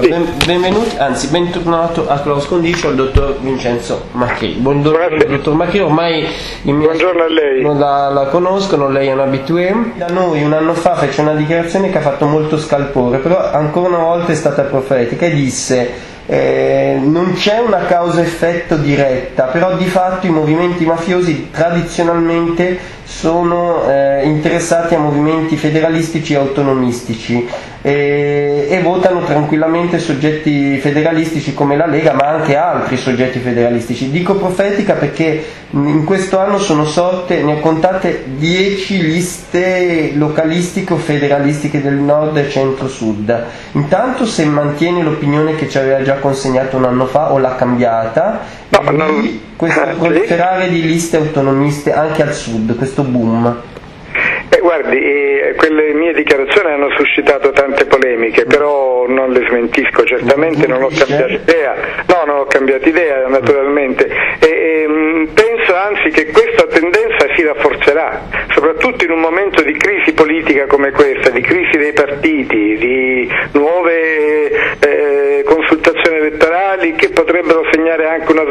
Benvenuti, anzi bentornato a Close Condition al dottor Vincenzo Macchi. Buongiorno dottor Macchi, ormai Buongiorno a lei. non la, la conoscono, lei è un abitué. Da noi un anno fa fece una dichiarazione che ha fatto molto scalpore, però ancora una volta è stata profetica e disse eh, non c'è una causa-effetto diretta, però di fatto i movimenti mafiosi tradizionalmente sono eh, interessati a movimenti federalistici e autonomistici e, e, votano tranquillamente soggetti federalistici come la Lega, ma anche altri soggetti federalistici. Dico profetica perché in questo anno sono sorte, ne ho contate 10 liste localistico-federalistiche del nord e centro-sud. Intanto se mantiene l'opinione che ci aveva già consegnato un anno fa o l'ha cambiata, no, non... questo proliferare di liste autonomiste anche al sud, questo boom. Eh, guardi, eh, quelle mie dichiarazioni hanno suscitato tante polemiche, però non le smentisco, certamente non ho cambiato idea, no, non ho cambiato idea naturalmente, e, e, penso anzi che questa tendenza si rafforzerà, soprattutto in un momento di crisi politica come questa, di crisi dei partiti, di nuove eh, consultazioni elettorali che potrebbero segnare anche una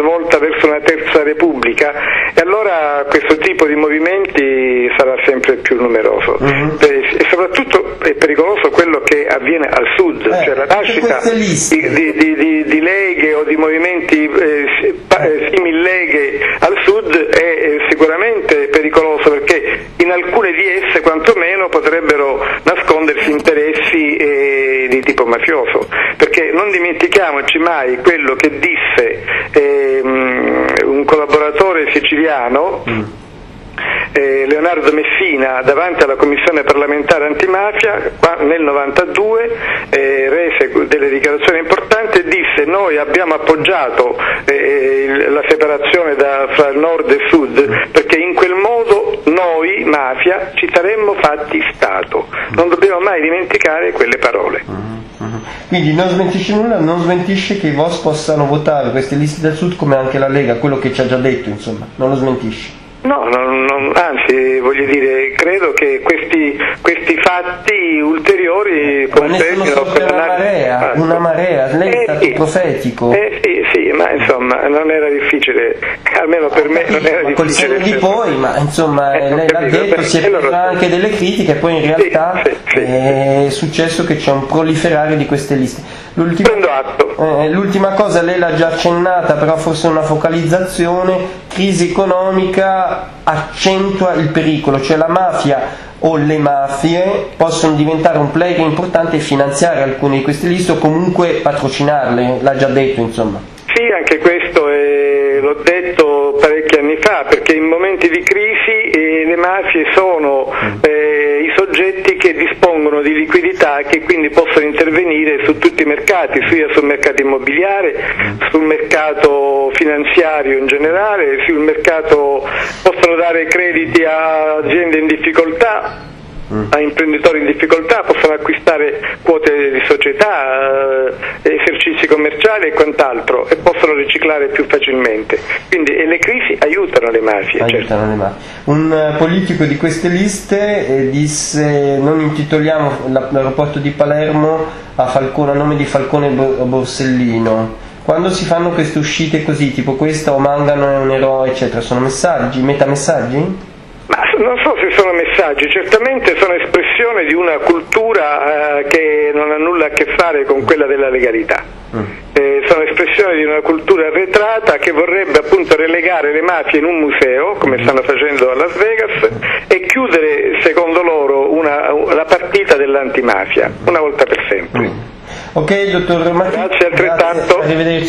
terza repubblica e allora questo tipo di movimenti sarà sempre più numeroso. Uh-huh. e soprattutto è pericoloso quello che avviene al sud, eh, cioè la nascita di, di, di, di, leghe o di movimenti eh, similleghe al sud è sicuramente pericoloso perché in alcune di esse quantomeno potrebbero nascondersi interessi eh, di tipo mafioso, perché non dimentichiamoci mai quello che disse eh, un collaboratore siciliano mm eh, Leonardo Messina davanti alla Commissione parlamentare antimafia nel 92 eh, rese delle dichiarazioni importanti e disse noi abbiamo appoggiato eh, la separazione da, fra nord e sud perché in quel modo noi, mafia, ci saremmo fatti Stato. Non dobbiamo mai dimenticare quelle parole. Quindi non smentisce nulla, non smentisce che i VOS possano votare queste liste del Sud come anche la Lega, quello che ci ha già detto, insomma, non lo smentisce. No, non, non, anzi voglio dire, credo che questi, questi fatti ulteriori confermino una marea, una marea, lei è stato sì, profetico. Eh sì, sì, ma insomma non era difficile, almeno per me non era difficile. Di poi, ma insomma eh, lei l'ha detto, si è presa anche delle critiche, poi in realtà sì, sì, è successo che c'è un proliferare di queste liste. L'ultima, Prendo atto. Eh, l'ultima cosa, lei l'ha già accennata, però forse una focalizzazione, crisi economica accentua il pericolo, cioè la mafia o le mafie possono diventare un player importante e finanziare alcune di queste liste o comunque patrocinarle, l'ha già detto insomma. Sì, anche questo è, l'ho detto parecchi anni fa, perché in momenti di crisi eh, le mafie sono eh, i soggetti che dispongono di liquidità che quindi possono intervenire su tutti i mercati, sia sul mercato immobiliare, sul mercato finanziario in generale, sul mercato possono dare crediti a aziende in difficoltà. A imprenditori in difficoltà, possono acquistare quote di società, eh, esercizi commerciali e quant'altro e possono riciclare più facilmente. Quindi e le crisi aiutano le mafie. Aiutano certo. le mafie. Un uh, politico di queste liste eh, disse non intitoliamo l'aeroporto di Palermo a, Falcone, a nome di Falcone Borsellino. Quando si fanno queste uscite così, tipo questa o Mangano è un eroe, eccetera, sono messaggi, metamessaggi? Non so se sono messaggi, certamente sono espressione di una cultura eh, che non ha nulla a che fare con quella della legalità. Mm. Eh, sono espressione di una cultura arretrata che vorrebbe appunto relegare le mafie in un museo, come stanno facendo a Las Vegas, e chiudere, secondo loro, una, la partita dell'antimafia, una volta per sempre. Mm. Ok, dottor Martini. Grazie altrettanto. Arrivederci.